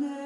ne